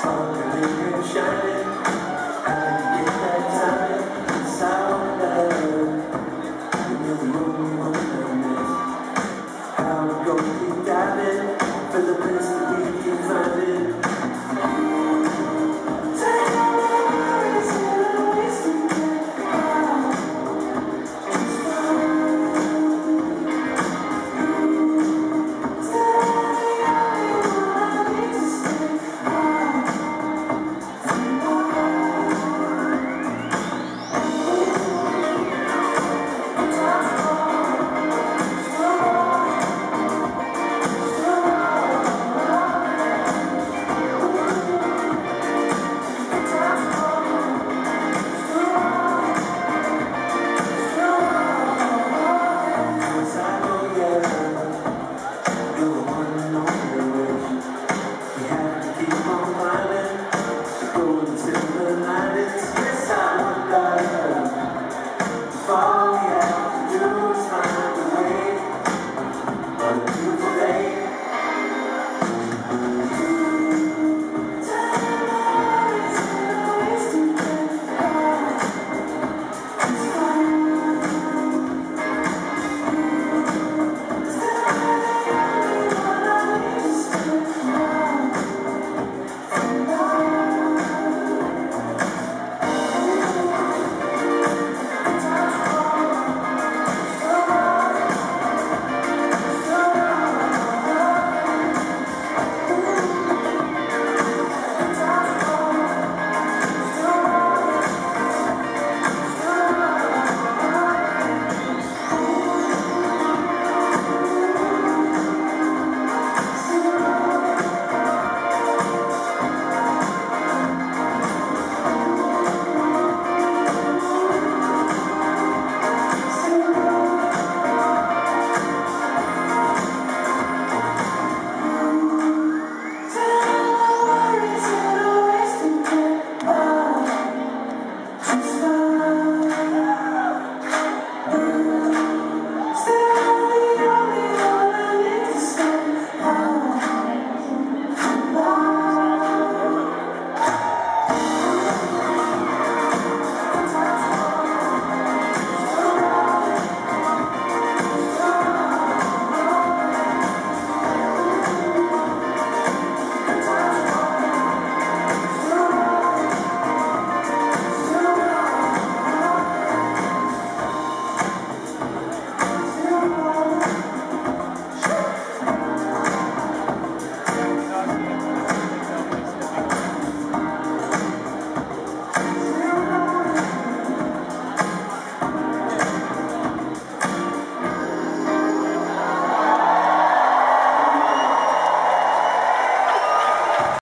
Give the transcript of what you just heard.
sun shining.